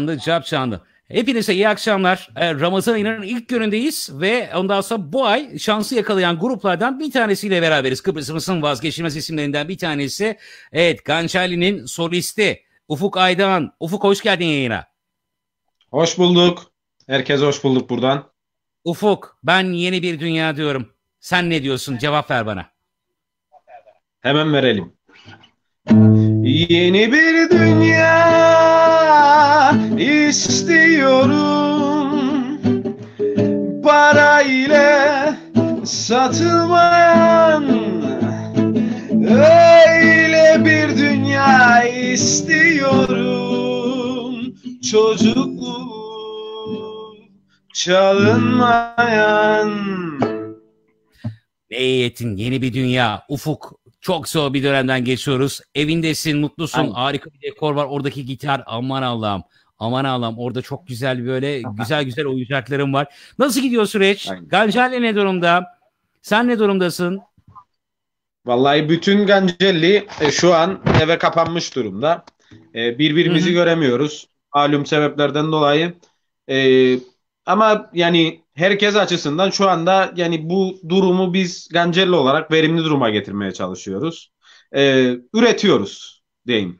çağında, cap çağında. Hepinize iyi akşamlar. Ee, Ramazan ayının ilk günündeyiz ve ondan sonra bu ay şansı yakalayan gruplardan bir tanesiyle beraberiz. Kıbrıs'ımızın vazgeçilmez isimlerinden bir tanesi. Evet, Gançali'nin solisti Ufuk Aydan. Ufuk hoş geldin yayına. Hoş bulduk. Herkese hoş bulduk buradan. Ufuk, ben yeni bir dünya diyorum. Sen ne diyorsun? Cevap ver bana. Hemen verelim. Yeni bir dünya istiyorum. Para ile satılmayan Öyle bir dünya istiyorum. Çocukluğu çalınmayan. Ne eyetin yeni bir dünya. Ufuk çok zor bir dönemden geçiyoruz. Evindesin, mutlusun. Aynen. Harika bir dekor var. Oradaki gitar aman Allah'ım. Aman Allah'ım orada çok güzel böyle güzel güzel oyuncaklarım var. Nasıl gidiyor süreç? Gancelli ne durumda? Sen ne durumdasın? Vallahi bütün Gancelli e, şu an eve kapanmış durumda. E, birbirimizi Hı-hı. göremiyoruz. Malum sebeplerden dolayı. E, ama yani herkes açısından şu anda yani bu durumu biz Gancelli olarak verimli duruma getirmeye çalışıyoruz. E, üretiyoruz diyeyim.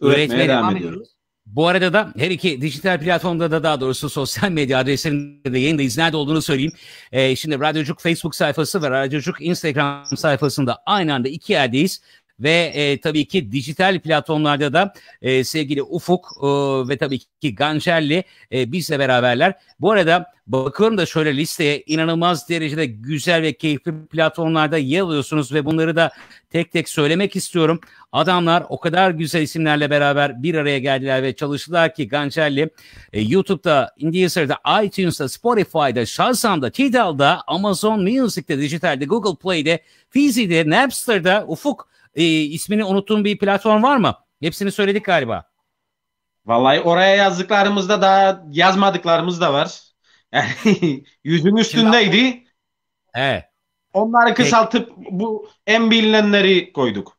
Üretmeye, Üretmeye devam, devam ediyoruz. Bu arada da her iki dijital platformda da daha doğrusu sosyal medya adreslerinde de yayındayız. Nerede olduğunu söyleyeyim. Ee, şimdi Radyocuk Facebook sayfası ve Radyocuk Instagram sayfasında aynı anda iki yerdeyiz. Ve e, tabii ki dijital platformlarda da e, sevgili Ufuk e, ve tabii ki Gancerli e, bizle beraberler. Bu arada bakıyorum da şöyle listeye inanılmaz derecede güzel ve keyifli platformlarda yer alıyorsunuz ve bunları da tek tek söylemek istiyorum. Adamlar o kadar güzel isimlerle beraber bir araya geldiler ve çalıştılar ki Gancerli e, YouTube'da, Indieser'da, iTunes'da, Spotify'da, Shazam'da, Tidal'da, Amazon Music'te, dijitalde, Google Play'de, Fizi'de, Napster'da, Ufuk e, ismini unuttuğum bir platform var mı? Hepsini söyledik galiba. Vallahi oraya yazdıklarımızda daha yazmadıklarımız da var. Yani yüzün üstündeydi. Evet. Onları kısaltıp bu en bilinenleri koyduk.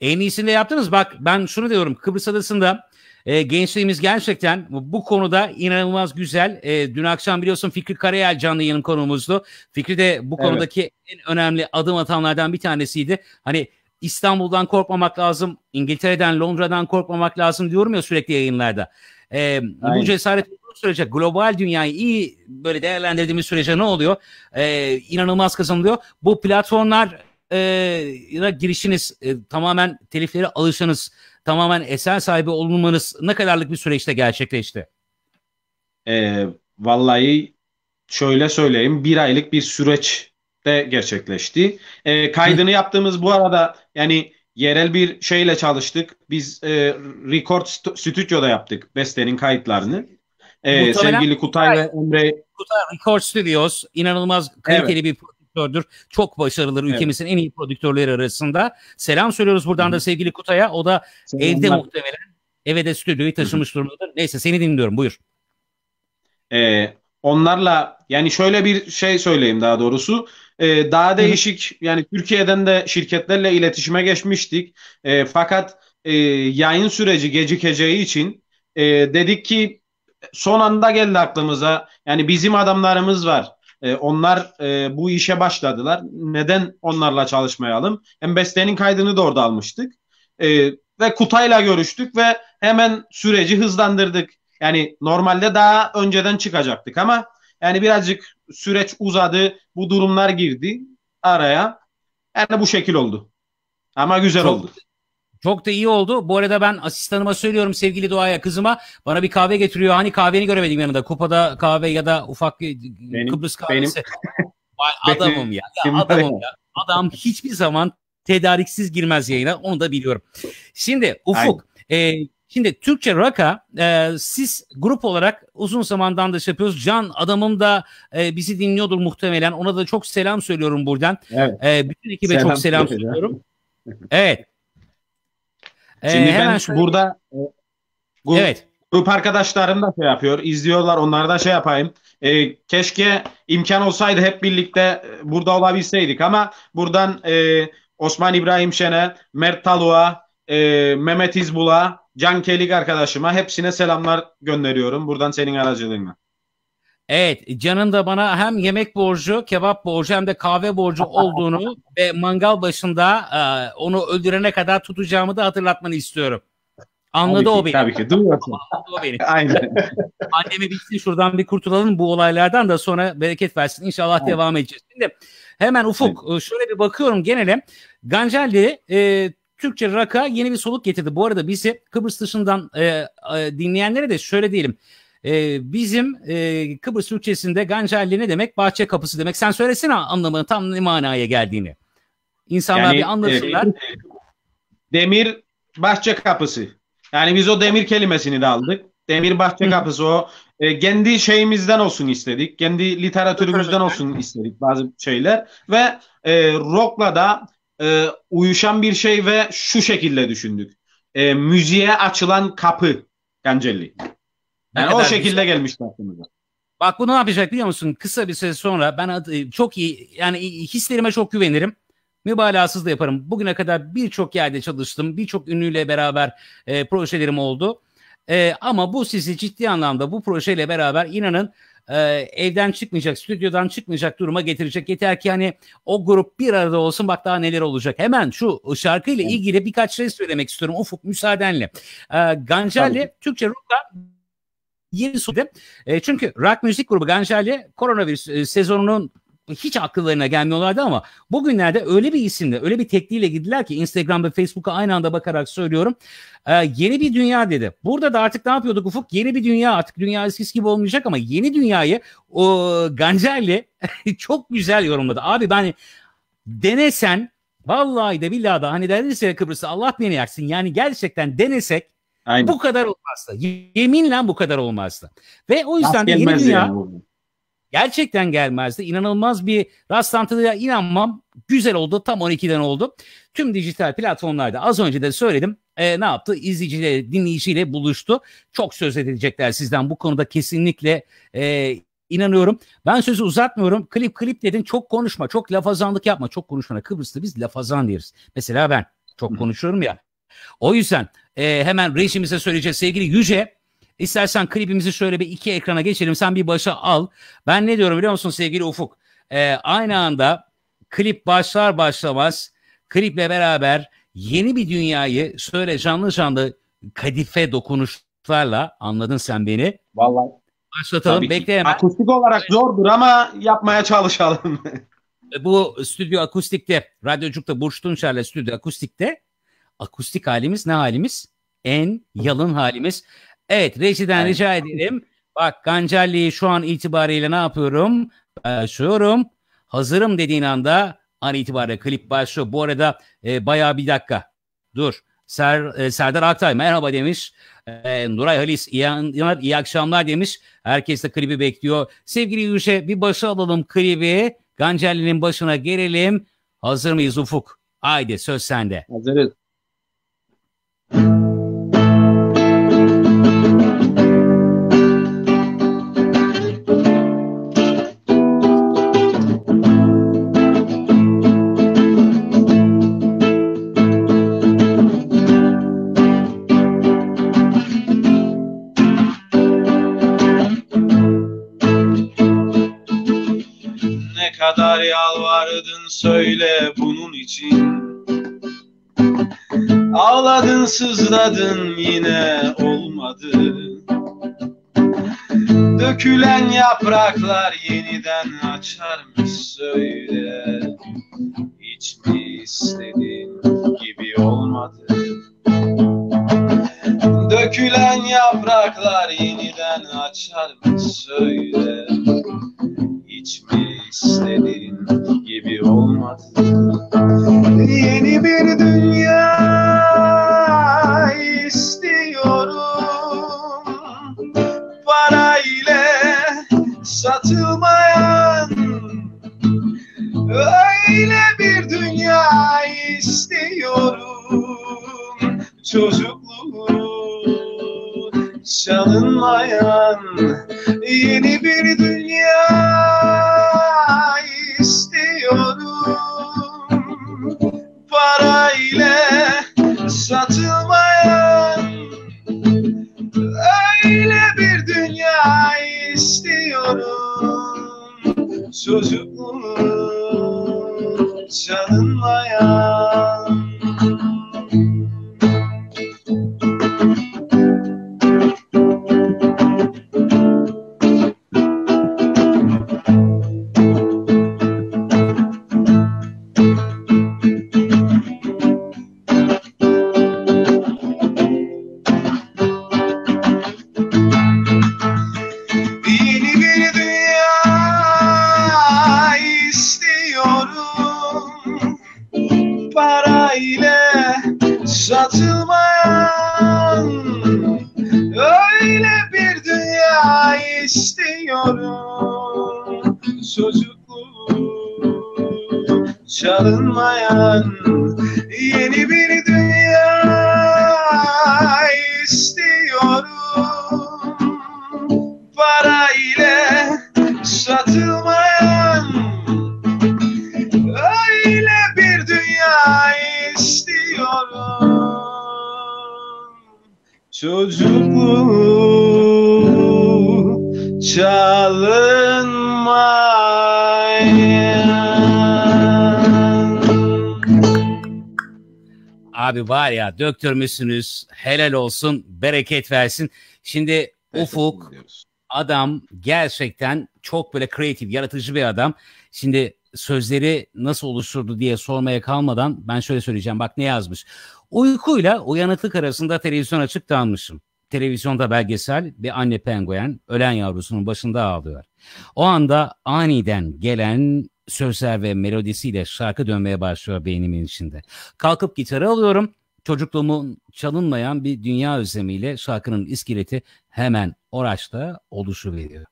En iyisini de yaptınız. Bak ben şunu diyorum. Kıbrıs Adası'nda e, gençliğimiz gerçekten bu konuda inanılmaz güzel. E, dün akşam biliyorsun Fikri Karayel canlı yayın konuğumuzdu. Fikri de bu konudaki evet. en önemli adım atanlardan bir tanesiydi. Hani İstanbul'dan korkmamak lazım, İngiltere'den, Londra'dan korkmamak lazım diyorum ya sürekli yayınlarda. Ee, bu cesaret olduğu sürece global dünyayı iyi böyle değerlendirdiğimiz sürece ne oluyor? Ee, inanılmaz kazanılıyor. Bu platformlar e, girişiniz, e, tamamen telifleri alışınız, tamamen eser sahibi olmanız ne kadarlık bir süreçte gerçekleşti? E, vallahi şöyle söyleyeyim, bir aylık bir süreç de gerçekleşti. E, kaydını yaptığımız bu arada yani yerel bir şeyle çalıştık. Biz e, Record Stüdyo'da yaptık bestenin kayıtlarını. E, sevgili Kutay ve Emre. Kutay Record Studios inanılmaz kaliteli evet. bir prodüktördür. Çok başarılıdır ülkemizin evet. en iyi prodüktörleri arasında. Selam söylüyoruz buradan Hı-hı. da sevgili Kutay'a. O da Selamlar. evde muhtemelen eve de stüdyoyu taşımış durumdadır. Neyse seni dinliyorum buyur. Ee, onlarla yani şöyle bir şey söyleyeyim daha doğrusu. Ee, daha değişik yani Türkiye'den de şirketlerle iletişime geçmiştik. E, fakat e, yayın süreci gecikeceği için e, dedik ki son anda geldi aklımıza. Yani bizim adamlarımız var. E, onlar e, bu işe başladılar. Neden onlarla çalışmayalım? Hem bestenin kaydını da orada almıştık. E, ve Kutay'la görüştük ve hemen süreci hızlandırdık. Yani normalde daha önceden çıkacaktık ama yani birazcık süreç uzadı. Bu durumlar girdi araya. Yani bu şekil oldu. Ama güzel çok, oldu. Çok da iyi oldu. Bu arada ben asistanıma söylüyorum sevgili Doğa'ya kızıma bana bir kahve getiriyor. Hani kahveni göremedim yanında. Kupada kahve ya da ufak benim, Kıbrıs kahvesi. Benim. adamım ya. ya adamım ya. Adam hiçbir zaman tedariksiz girmez yayına. Onu da biliyorum. Şimdi Ufuk e, Şimdi Türkçe Raka e, siz grup olarak uzun zamandan da şey yapıyoruz. Can adamım da e, bizi dinliyordur muhtemelen. Ona da çok selam söylüyorum buradan. Evet. E, bütün ekibe selam çok selam söylüyorum. evet. E, Şimdi hemen ben şöyle... burada e, grup, evet. grup arkadaşlarım da şey yapıyor. izliyorlar. Onlara şey yapayım. E, keşke imkan olsaydı hep birlikte e, burada olabilseydik ama buradan e, Osman İbrahim Şen'e, Mert Talu'a, e, Mehmet İzbul'a Can Kelik arkadaşıma hepsine selamlar gönderiyorum buradan senin aracılığınla. Evet, Can'ın da bana hem yemek borcu, kebap borcu hem de kahve borcu olduğunu ve mangal başında e, onu öldürene kadar tutacağımı da hatırlatmanı istiyorum. Anladı tabii o ki, beni. Tabii ki. Duyuyorsun. Anladı o beni. Aynen. Annemi bitsin şuradan bir kurtulalım bu olaylardan da sonra bereket versin. İnşallah Evet. devam edeceğiz. Şimdi hemen Ufuk e, şöyle bir bakıyorum genele. Gancelli e, Türkçe raka yeni bir soluk getirdi. Bu arada bizi Kıbrıs dışından e, e, dinleyenlere de şöyle diyelim. E, bizim e, Kıbrıs Türkçesinde Gancelli ne demek? Bahçe kapısı demek. Sen söylesene anlamını tam ne manaya geldiğini. İnsanlar Yani, bir anlasınlar. e, demir bahçe kapısı. Yani biz o demir kelimesini de aldık. Demir bahçe Hı. kapısı o e, kendi şeyimizden olsun istedik. Kendi literatürümüzden olsun istedik bazı şeyler ve e, rock'la da e, uyuşan bir şey ve şu şekilde düşündük. E, müziğe açılan kapı Gancelli. Yani o şekilde güzel. gelmişti aklımıza. Bak bunu ne yapacak biliyor musun? Kısa bir süre sonra ben ad- çok iyi yani hislerime çok güvenirim. Mübalağasız da yaparım. Bugüne kadar birçok yerde çalıştım. Birçok ünlüyle beraber e, projelerim oldu. E, ama bu sizi ciddi anlamda bu projeyle beraber inanın e, evden çıkmayacak, stüdyodan çıkmayacak duruma getirecek. Yeter ki hani o grup bir arada olsun bak daha neler olacak. Hemen şu şarkıyla ilgili birkaç şey söylemek istiyorum Ufuk müsaadenle. E, Gancelli. Türkçe rock'ta yeni sordu. E, çünkü rock müzik grubu Ganjali koronavirüs e, sezonunun hiç akıllarına gelmiyorlardı ama bugünlerde öyle bir isimle, öyle bir tekniğiyle girdiler ki Instagram ve Facebook'a aynı anda bakarak söylüyorum. E, yeni bir dünya dedi. Burada da artık ne yapıyorduk Ufuk? Yeni bir dünya artık dünya eskisi gibi olmayacak ama yeni dünyayı o Ganjali çok güzel yorumladı. Abi ben denesen vallahi de billahi da hani derdiyse ya Kıbrıs'ta Allah beni yaksın. Yani gerçekten denesek Aynen. bu kadar olmazdı. Yeminle bu kadar olmazdı. Ve o yüzden Laf de yeni dünya yani. Gerçekten gelmezdi. İnanılmaz bir rastlantılığa inanmam. Güzel oldu. Tam 12'den oldu. Tüm dijital platformlarda az önce de söyledim. E, ne yaptı? İzleyiciyle, dinleyiciyle buluştu. Çok söz edilecekler sizden. Bu konuda kesinlikle e, inanıyorum. Ben sözü uzatmıyorum. Klip klip dedin. Çok konuşma. Çok lafazanlık yapma. Çok konuşma. Kıbrıs'ta biz lafazan deriz. Mesela ben çok konuşuyorum ya. O yüzden e, hemen rejimize söyleyeceğiz. Sevgili Yüce istersen klibimizi şöyle bir iki ekrana geçelim. Sen bir başa al. Ben ne diyorum biliyor musun sevgili Ufuk? E, aynı anda klip başlar başlamaz kliple beraber yeni bir dünyayı şöyle canlı canlı kadife dokunuşlarla anladın sen beni. Vallahi Başlatalım. tabii ki. Bekle hemen. Akustik olarak zordur ama yapmaya çalışalım. Bu stüdyo akustikte, Radyocuk'ta Burç Tunçer'le stüdyo akustikte akustik halimiz ne halimiz? En yalın halimiz. Evet rejiden rica edelim. Bak Gancelli'yi şu an itibariyle ne yapıyorum? Başlıyorum. Hazırım dediğin anda an itibariyle klip başlıyor. Bu arada e, bayağı bir dakika. Dur. Ser, e, Serdar Aktay merhaba demiş. E, Nuray Halis iyi, iyi, iyi akşamlar demiş. Herkes de klibi bekliyor. Sevgili Yuşe bir başa alalım klibi. Gancelli'nin başına gelelim. Hazır mıyız Ufuk? Haydi söz sende. Hazırız. Yalvardın söyle bunun için. Ağladın sızladın yine olmadı. Dökülen yapraklar yeniden açarmış söyle. Hiç mi istedin gibi olmadı? Dökülen yapraklar yeniden açarmış söyle. Hiç mi istedin gibi olmadı Yeni bir dünya istiyorum. Para ile satılmayan Öyle bir dünya istiyorum. Çocukluğu çocukluğu çalınmayan Abi var ya döktürmüşsünüz. Helal olsun. Bereket versin. Şimdi Ufuk adam gerçekten çok böyle kreatif, yaratıcı bir adam. Şimdi sözleri nasıl oluşturdu diye sormaya kalmadan ben şöyle söyleyeceğim. Bak ne yazmış. Uykuyla uyanıklık arasında televizyon açık kalmışım. Televizyonda belgesel bir anne penguen ölen yavrusunun başında ağlıyor. O anda aniden gelen sözler ve melodisiyle şarkı dönmeye başlıyor beynimin içinde. Kalkıp gitarı alıyorum. Çocukluğumun çalınmayan bir dünya özlemiyle şarkının iskeleti hemen oraçta oluşu veriyor.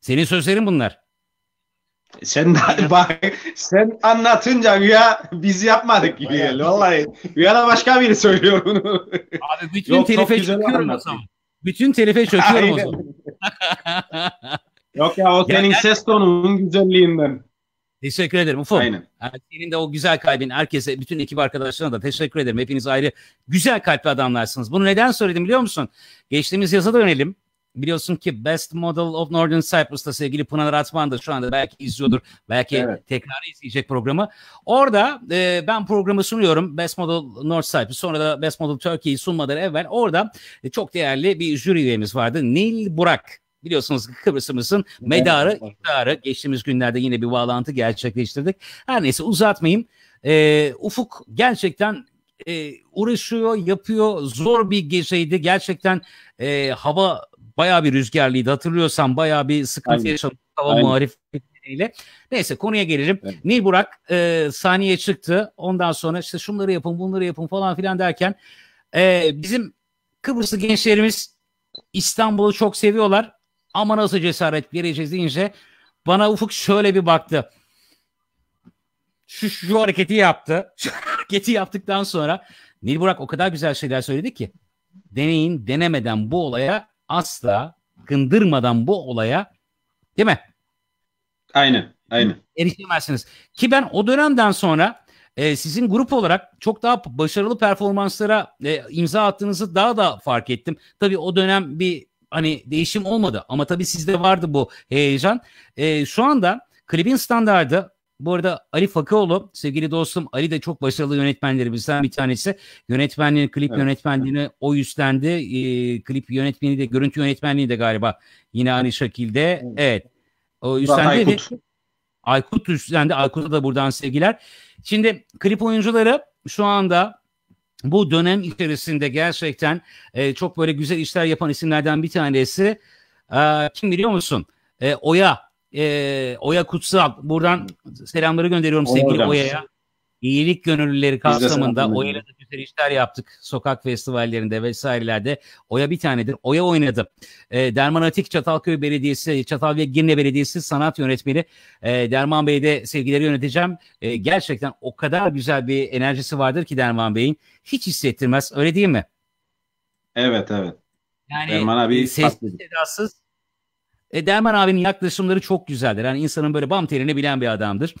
Senin sözlerin bunlar. Sen bak sen anlatınca ya biz yapmadık gibi geldi. Vallahi da başka biri söylüyor bunu. Abi bütün Yok, telife çöküyorum o zaman. Bütün telife çöküyorum o zaman. Yok ya o senin ya, ses tonunun güzelliğinden. Teşekkür ederim Ufuk. Aynen. senin de o güzel kalbin herkese, bütün ekip arkadaşlarına da teşekkür ederim. Hepiniz ayrı güzel kalpli adamlarsınız. Bunu neden söyledim biliyor musun? Geçtiğimiz yaza dönelim. Biliyorsun ki Best Model of Northern Cyprus'ta sevgili Pınar Atman da şu anda belki izliyordur. Belki evet. tekrar izleyecek programı. Orada e, ben programı sunuyorum. Best Model North Cyprus sonra da Best Model Turkey'yi sunmadan evvel orada e, çok değerli bir jüri üyemiz vardı. Nil Burak Biliyorsunuz Kıbrıs'ımızın medarı, iktidarı. Geçtiğimiz günlerde yine bir bağlantı gerçekleştirdik. Her neyse uzatmayayım. Ee, Ufuk gerçekten e, uğraşıyor, yapıyor. Zor bir geceydi. Gerçekten e, hava bayağı bir rüzgarlıydı. Hatırlıyorsan bayağı bir sıkıntı yaşadık hava muhalefetiyle. Neyse konuya gelelim. Evet. Nil Burak e, sahneye çıktı. Ondan sonra işte şunları yapın, bunları yapın falan filan derken e, bizim Kıbrıslı gençlerimiz İstanbul'u çok seviyorlar. Ama nasıl cesaret vereceğiz deyince bana Ufuk şöyle bir baktı. Şu, şu hareketi yaptı. Şu hareketi yaptıktan sonra Nil Burak o kadar güzel şeyler söyledi ki deneyin denemeden bu olaya asla kındırmadan bu olaya değil mi? Aynen. Aynen. Erişemezsiniz. Ki ben o dönemden sonra e, sizin grup olarak çok daha başarılı performanslara e, imza attığınızı daha da fark ettim. Tabii o dönem bir hani değişim olmadı ama tabii sizde vardı bu heyecan. E, şu anda klibin standardı bu arada Ali Fakıoğlu sevgili dostum Ali de çok başarılı yönetmenlerimizden bir tanesi. Yönetmenliğini, klip evet. yönetmenliğini o üstlendi. E, klip yönetmeni de, görüntü yönetmenliği de galiba yine aynı şekilde. Evet. O üstlendi. Aykut. Aykut üstlendi. Aykut'a da buradan sevgiler. Şimdi klip oyuncuları şu anda bu dönem içerisinde gerçekten e, çok böyle güzel işler yapan isimlerden bir tanesi e, kim biliyor musun? E, Oya e, Oya Kutsal. Buradan selamları gönderiyorum Oya sevgili Oya'ya. İyilik gönüllüleri kapsamında Oya'yla da güzel işler yaptık. Sokak festivallerinde vesairelerde. Oya bir tanedir. Oya oynadı. E, Derman Atik Çatalköy Belediyesi, Çatal ve Girne Belediyesi sanat yönetmeni. E, Derman Bey'de sevgileri yöneteceğim. E, gerçekten o kadar güzel bir enerjisi vardır ki Derman Bey'in. Hiç hissettirmez. Öyle değil mi? Evet evet. Yani Derman abi sessiz sedasız E, Derman abinin yaklaşımları çok güzeldir. Yani insanın böyle bam terini bilen bir adamdır.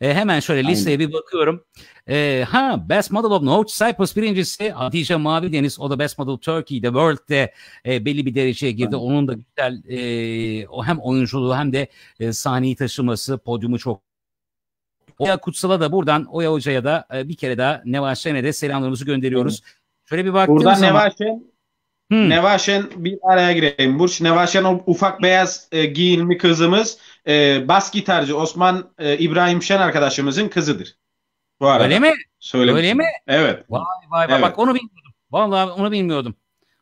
E, hemen şöyle listeye bir bakıyorum. E, ha Best Model of North Cyprus birincisi Hatice Mavi Deniz. O da Best Model Turkey The World'de e, belli bir dereceye girdi. Aynen. Onun da güzel e, o hem oyunculuğu hem de e, sahneyi taşıması, podyumu çok Oya Kutsal'a da buradan Oya Hoca'ya da e, bir kere daha Nevaşen'e de selamlarımızı gönderiyoruz. Şöyle bir baktığımız Buradan zaman... Nevaşen Hmm. Nevaşen bir araya gireyim. Burç Nevaşen o ufak beyaz e, giyinli kızımız e, bas gitarcı Osman e, İbrahim Şen arkadaşımızın kızıdır. Bu arada. Öyle mi? Söylemiştim. Öyle mi? Evet. Vay vay vay. Evet. Bak onu bilmiyordum. Vallahi onu bilmiyordum.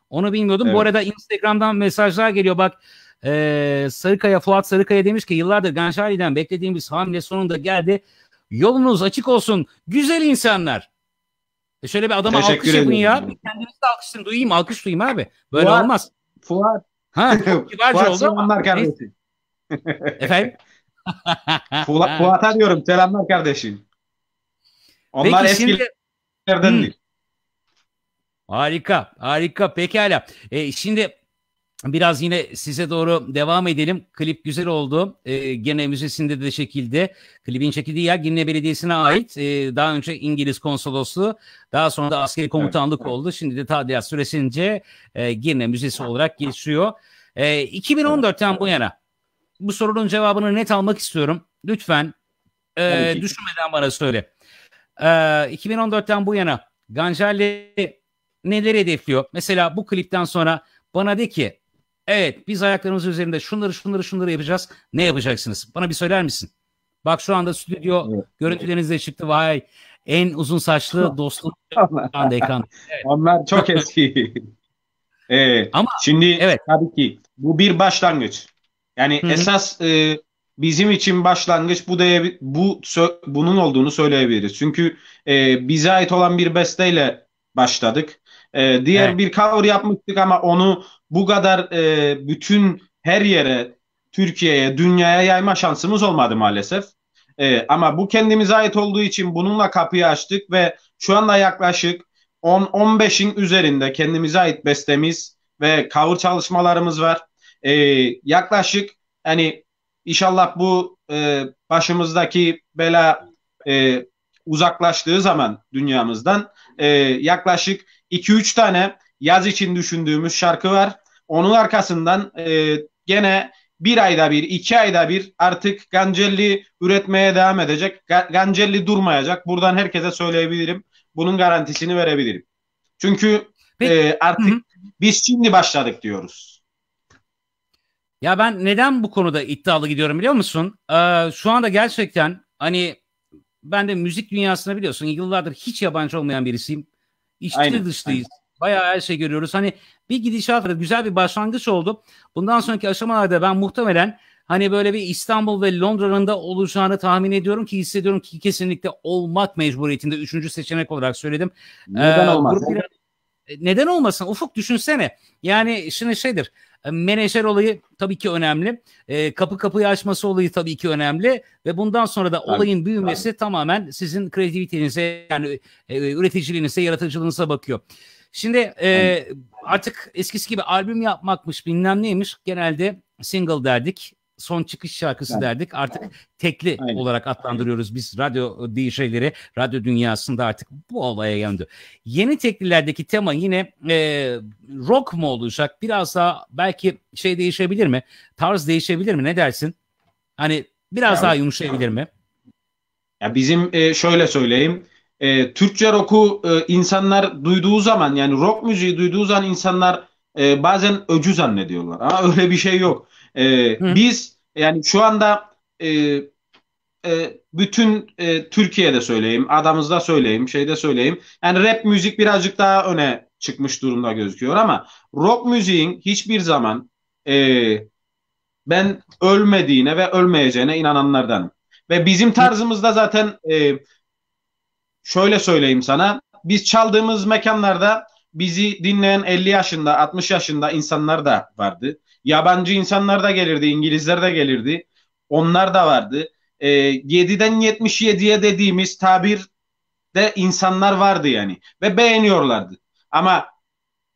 Onu bilmiyordum. Evet. Bu arada Instagram'dan mesajlar geliyor. Bak e, Sarıkaya, Fuat Sarıkaya demiş ki yıllardır Ganşali'den beklediğimiz hamle sonunda geldi. Yolunuz açık olsun. Güzel insanlar. E şöyle bir adama Teşekkür alkış yapın ya. Bir kendiniz de alkışlayın. Duyayım alkış duyayım abi. Böyle Fuat, olmaz. Fuat. Ha, kibarca Fuat oldu. Selamlar kardeşim. Efendim? Fuat, Fuat'a diyorum selamlar kardeşim. Onlar Peki, eskilerden şimdi... değil. Harika, harika. Pekala. E, şimdi Biraz yine size doğru devam edelim. Klip güzel oldu. Ee, gene müzesinde de şekilde. Klibin çekildiği yer Girne Belediyesi'ne ait. Ee, daha önce İngiliz konsolosluğu. Daha sonra da askeri komutanlık oldu. Şimdi de tadilat süresince e, Girne Müzesi olarak geçiyor. E, 2014'ten bu yana bu sorunun cevabını net almak istiyorum. Lütfen e, düşünmeden bana söyle. E, 2014'ten bu yana Ganjarli neler hedefliyor? Mesela bu klipten sonra bana de ki Evet biz ayaklarımız üzerinde şunları şunları şunları yapacağız. Ne yapacaksınız? Bana bir söyler misin? Bak şu anda stüdyo evet. görüntüleriniz de çıktı. Vay en uzun saçlı anda ekran. Evet. Onlar çok eski. evet. Ama şimdi evet. tabii ki bu bir başlangıç. Yani Hı-hı. esas e, bizim için başlangıç bu da bu bunun olduğunu söyleyebiliriz. Çünkü e, bize ait olan bir besteyle başladık. E, diğer evet. bir cover yapmıştık ama onu bu kadar e, bütün her yere, Türkiye'ye, dünyaya yayma şansımız olmadı maalesef. E, ama bu kendimize ait olduğu için bununla kapıyı açtık ve şu anda yaklaşık 10-15'in üzerinde kendimize ait bestemiz ve cover çalışmalarımız var. E, yaklaşık hani inşallah bu e, başımızdaki bela e, uzaklaştığı zaman dünyamızdan e, yaklaşık 2-3 tane yaz için düşündüğümüz şarkı var. Onun arkasından e, gene bir ayda bir, iki ayda bir artık Gancelli üretmeye devam edecek. Gancelli durmayacak. Buradan herkese söyleyebilirim. Bunun garantisini verebilirim. Çünkü e, artık Hı-hı. biz şimdi başladık diyoruz. Ya ben neden bu konuda iddialı gidiyorum biliyor musun? Ee, şu anda gerçekten hani ben de müzik dünyasına biliyorsun yıllardır hiç yabancı olmayan birisiyim. İçli dışlıyız. Aynen. Bayağı her şey görüyoruz. Hani bir gidişat. Güzel bir başlangıç oldu. Bundan sonraki aşamalarda ben muhtemelen hani böyle bir İstanbul ve Londra'nın da olacağını tahmin ediyorum ki hissediyorum ki kesinlikle olmak mecburiyetinde üçüncü seçenek olarak söyledim. Neden ee, olmaz? Grup neden olmasın? Ufuk düşünsene. Yani şimdi şeydir. E, menajer olayı tabii ki önemli. E, kapı kapıyı açması olayı tabii ki önemli. Ve bundan sonra da olayın büyümesi evet. tamamen sizin kreativitenize yani e, üreticiliğinize, yaratıcılığınıza bakıyor. Şimdi e, artık eskisi gibi albüm yapmakmış bilmem neymiş. Genelde single derdik. Son çıkış şarkısı evet. derdik. Artık tekli Aynen. olarak adlandırıyoruz biz radyo DJ'leri. Radyo dünyasında artık bu olaya yandı. Yeni teklilerdeki tema yine e, rock mu olacak? Biraz daha belki şey değişebilir mi? Tarz değişebilir mi? Ne dersin? Hani biraz ya, daha yumuşayabilir mi? Ya bizim e, şöyle söyleyeyim e, Türkçe rock'u e, insanlar duyduğu zaman yani rock müziği duyduğu zaman insanlar e, bazen öcü zannediyorlar. Ama öyle bir şey yok. E, biz yani şu anda e, e, bütün e, Türkiye'de söyleyeyim, adamızda söyleyeyim, şeyde söyleyeyim. Yani rap müzik birazcık daha öne çıkmış durumda gözüküyor ama rock müziğin hiçbir zaman e, ben ölmediğine ve ölmeyeceğine inananlardan. Ve bizim tarzımızda zaten e, şöyle söyleyeyim sana. Biz çaldığımız mekanlarda bizi dinleyen 50 yaşında, 60 yaşında insanlar da vardı. Yabancı insanlar da gelirdi, İngilizler de gelirdi. Onlar da vardı. E, 7'den 77'ye dediğimiz tabir de insanlar vardı yani. Ve beğeniyorlardı. Ama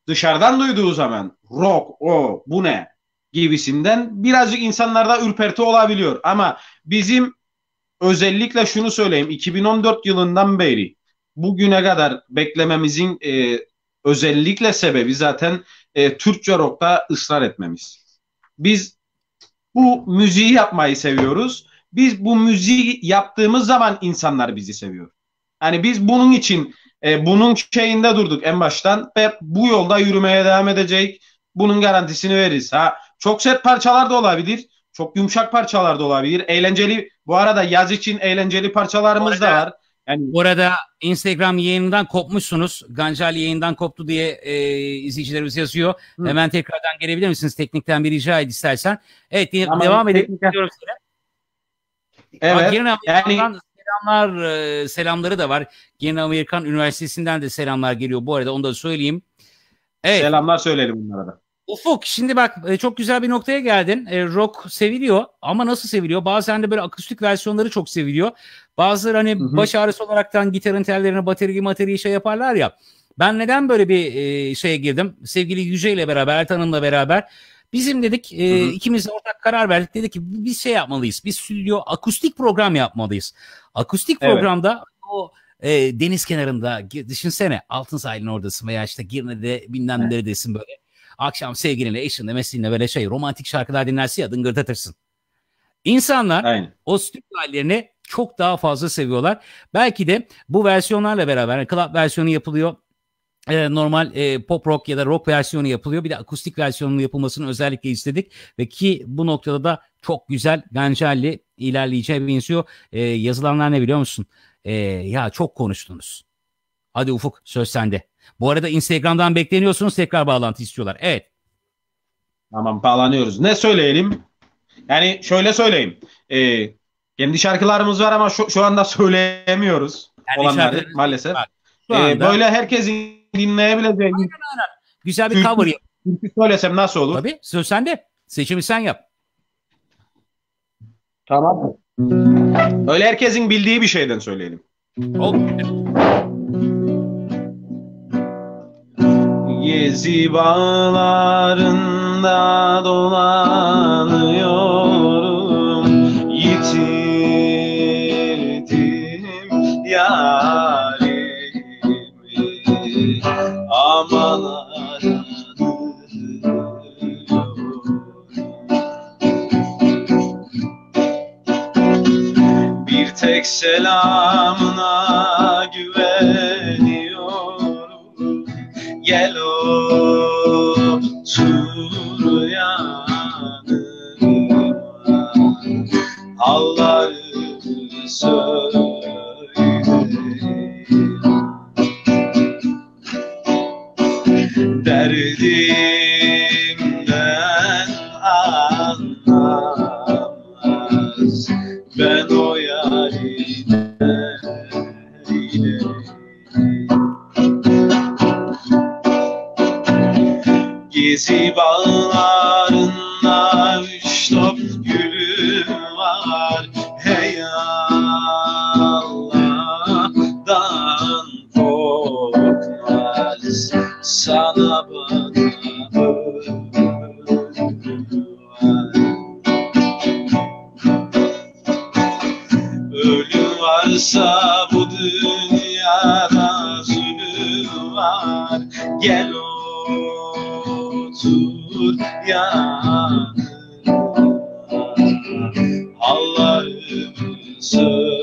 dışarıdan duyduğu zaman rock, o, bu ne? gibisinden birazcık insanlarda ürperti olabiliyor. Ama bizim özellikle şunu söyleyeyim 2014 yılından beri bugüne kadar beklememizin e, özellikle sebebi zaten e, Türkçe rock'ta ısrar etmemiz. Biz bu müziği yapmayı seviyoruz. Biz bu müziği yaptığımız zaman insanlar bizi seviyor. Yani biz bunun için e, bunun şeyinde durduk en baştan ve bu yolda yürümeye devam edecek. Bunun garantisini veririz. Ha çok sert parçalar da olabilir. Çok yumuşak parçalar da olabilir. Eğlenceli bu arada yaz için eğlenceli parçalarımız da var. Yani bu arada Instagram yayınından kopmuşsunuz. Gancali yayından koptu diye e, izleyicilerimiz yazıyor. Hı. Hemen tekrardan gelebilir misiniz? Teknikten bir rica et istersen. Evet tamam, devam edelim. Evet. Bak, yani selamlar e, selamları da var. Yeni Amerikan Üniversitesi'nden de selamlar geliyor. Bu arada onu da söyleyeyim. Evet. Selamlar söyleyelim bunlara da. Ufuk şimdi bak e, çok güzel bir noktaya geldin. E, rock seviliyor ama nasıl seviliyor? Bazen de böyle akustik versiyonları çok seviliyor. Bazıları hani hı hı. baş ağrısı olaraktan gitarın tellerine bateri materyayı şey yaparlar ya. Ben neden böyle bir e, şeye girdim? Sevgili Yüce ile beraber, Ertan'ımla beraber bizim dedik e, hı hı. ikimiz de ortak karar verdik. Dedik ki biz şey yapmalıyız. Biz stüdyo akustik program yapmalıyız. Akustik evet. programda o e, deniz kenarında düşünsene altın sahilin oradasın veya işte Girne'de bilmem neredesin böyle Akşam sevgilinle, eşinle, mesleğinle böyle şey romantik şarkılar dinlersin ya dıngırdatırsın. İnsanlar Aynen. o stüdyo hallerini çok daha fazla seviyorlar. Belki de bu versiyonlarla beraber yani club versiyonu yapılıyor. E, normal e, pop rock ya da rock versiyonu yapılıyor. Bir de akustik versiyonunun yapılmasını özellikle istedik. Ve ki bu noktada da çok güzel Gancelli ilerleyeceği benziyor. E, yazılanlar ne biliyor musun? E, ya çok konuştunuz. Hadi Ufuk söz sende. Bu arada Instagram'dan bekleniyorsunuz tekrar bağlantı istiyorlar. Evet. Tamam bağlanıyoruz. Ne söyleyelim? Yani şöyle söyleyeyim. Ee, kendi şarkılarımız var ama şu, şu anda söyleyemiyoruz. Yani olanları maalesef. Ee, anda... Böyle herkesin dinleyebileceği. Aynen, aynen. Güzel bir cover yap. Türkü söylesem nasıl olur? Tabii söz sende. Seçimi sen yap. Tamam. Öyle herkesin bildiği bir şeyden söyleyelim. Olur. Gezi bağlarında dolanıyorum. Yitirdim yarimi Aman Bir tek selamına Gel otur yanıma. Hallarımı söyle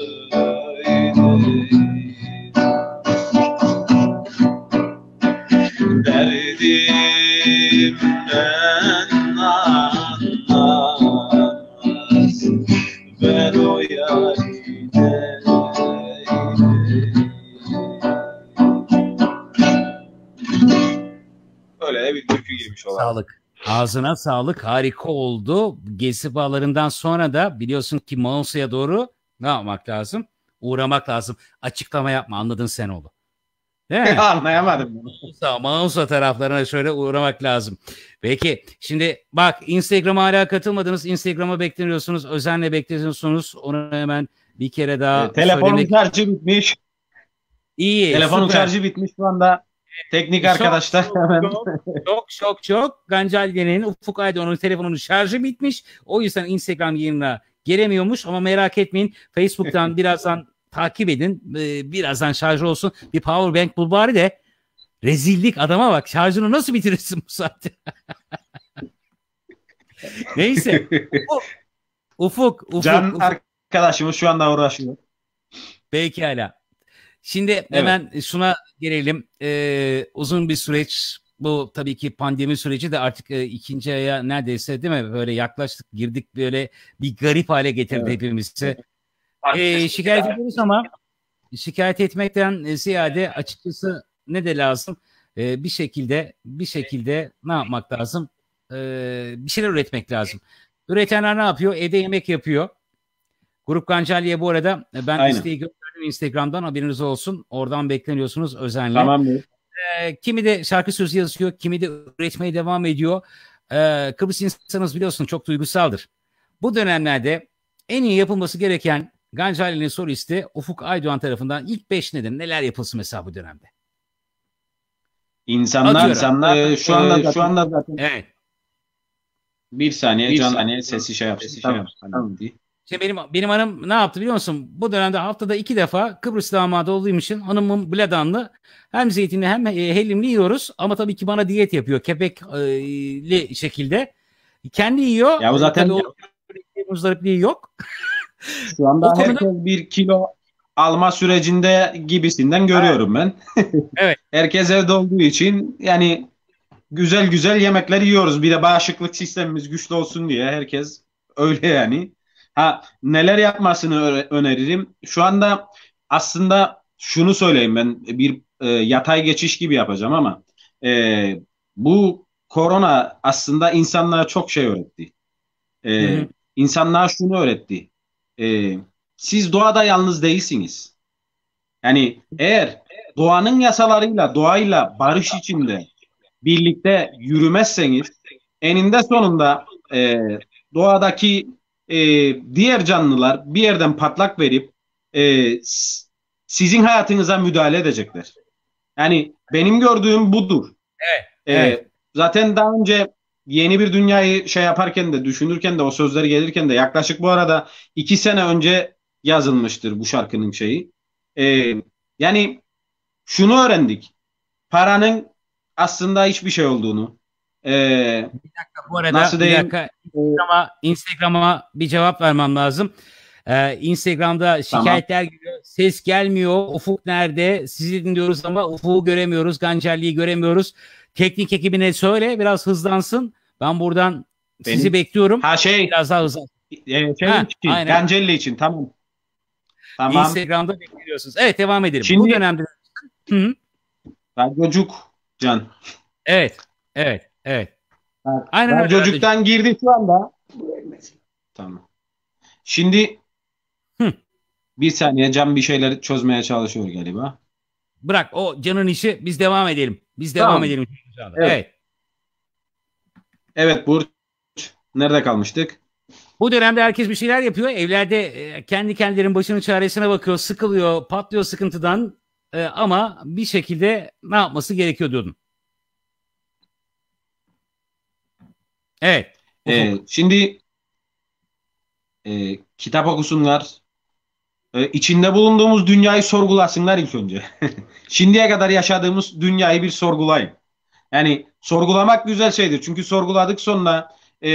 Sağlık. Ağzına sağlık harika oldu. Gezi bağlarından sonra da biliyorsun ki Mausa'ya doğru ne yapmak lazım? Uğramak lazım. Açıklama yapma anladın sen oldu. Değil mi? Anlayamadım. Mausa, Mausa taraflarına şöyle uğramak lazım. Peki şimdi bak Instagram'a hala katılmadınız. Instagram'a bekleniyorsunuz. Özenle bekliyorsunuz. Onu hemen bir kere daha e, Telefonun söylemek... şarjı bitmiş. İyi. Telefonun süper. şarjı bitmiş şu anda. Teknik arkadaşlar Çok, hemen çok, çok çok çok. Gancal Ufuk Aydoğan'ın telefonunun şarjı bitmiş. O yüzden Instagram yayınına gelemiyormuş ama merak etmeyin. Facebook'tan birazdan takip edin. Ee, birazdan şarj olsun. Bir power bank bul bari de rezillik adama bak. Şarjını nasıl bitirirsin bu saatte? Neyse. Ufuk, Ufuk, Can Ufuk. arkadaşımız şu anda uğraşıyor. Pekala. Şimdi hemen şuna gelelim. Ee, uzun bir süreç. Bu tabii ki pandemi süreci de artık e, ikinci aya neredeyse değil mi? Böyle yaklaştık, girdik böyle bir garip hale getirdi Evet. hepimizi. Ee, şikayet ediyoruz ama şikayet etmekten ziyade açıkçası ne de lazım? Ee, bir şekilde bir şekilde ne yapmak lazım? Ee, bir şeyler üretmek lazım. Üretenler ne yapıyor? Evde yemek yapıyor. Grup Gancalya bu arada e, ben Aynen. isteği gönderdim Instagram'dan haberiniz olsun. Oradan bekleniyorsunuz özenle. Tamam mı? Ee, kimi de şarkı sözü yazıyor, kimi de üretmeye devam ediyor. Ee, Kıbrıs insanız biliyorsun çok duygusaldır. Bu dönemlerde en iyi yapılması gereken Gancali'nin solisti Ufuk Aydoğan tarafından ilk 5 nedir? Neler yapılsın mesela bu dönemde? İnsanlar, Atıyorum. insanlar e, şu anda şu anda zaten Evet. bir saniye Bir can saniye, sesi şey yapsın. sesi şey Tamam. yapsın. Tamam. diye. İşte benim benim hanım ne yaptı biliyor musun? Bu dönemde haftada iki defa Kıbrıs damadı olduğum için hanımım Bladanlı hem zeytinli hem e, hellimli yiyoruz. Ama tabii ki bana diyet yapıyor. Kepekli şekilde. Kendi yiyor. Ya bu zaten- o muzdaripliği yok. Şu anda konuda- herkes bir kilo alma sürecinde gibisinden görüyorum ben. Evet. herkes evde olduğu için yani güzel güzel yemekler yiyoruz. Bir de bağışıklık sistemimiz güçlü olsun diye herkes öyle yani. Ha neler yapmasını öneririm. Şu anda aslında şunu söyleyeyim ben bir e, yatay geçiş gibi yapacağım ama e, bu korona aslında insanlara çok şey öğretti. E, Hı hı. insanlığa şunu öğretti. E, siz doğada yalnız değilsiniz. Yani eğer doğanın yasalarıyla, doğayla barış içinde birlikte yürümezseniz eninde sonunda e, doğadaki e, diğer canlılar bir yerden patlak verip e, sizin hayatınıza müdahale edecekler. Yani benim gördüğüm budur. Evet, E, evet. Zaten daha önce yeni bir dünyayı şey yaparken de düşünürken de o sözler gelirken de yaklaşık bu arada iki sene önce yazılmıştır bu şarkının şeyi. E, yani şunu öğrendik. Paranın aslında hiçbir şey olduğunu. E, Bu arada Nasıl bir diyeyim? dakika Instagram'a, Instagram'a bir cevap vermem lazım. Ee, Instagram'da şikayetler geliyor. Ses gelmiyor. Ufuk nerede? Sizi dinliyoruz ama Ufuk'u göremiyoruz. Gancelli'yi göremiyoruz. Teknik ekibine söyle biraz hızlansın. Ben buradan sizi Benim- bekliyorum. ha şey Biraz daha hızlan. e, şey Ha, için, aynen. Gancelli için tamam. Tamam. Instagram'da bekliyorsunuz. Evet devam edelim. Bu Şimdi- dönemde Hı hı. Radyocuk Can. Evet. Evet. Evet. Aynen öyle. Radyocuktan girdi şu anda. Tamam. Şimdi Hı. bir saniye Can bir şeyler çözmeye çalışıyor galiba. Bırak o canın işi biz devam edelim. Biz devam Tamam. edelim. Evet. Evet. Evet Burç. Nerede kalmıştık? Bu dönemde herkes bir şeyler yapıyor. Evlerde e, kendi kendilerinin başının çaresine bakıyor, sıkılıyor, patlıyor sıkıntıdan. E, ama bir şekilde ne yapması gerekiyor diyordun. Evet. Ee, şimdi e, kitap okusunlar. E, içinde bulunduğumuz dünyayı sorgulasınlar ilk önce. Şimdiye kadar yaşadığımız dünyayı bir sorgulayın. Yani sorgulamak güzel şeydir. Çünkü sorguladık sonra e,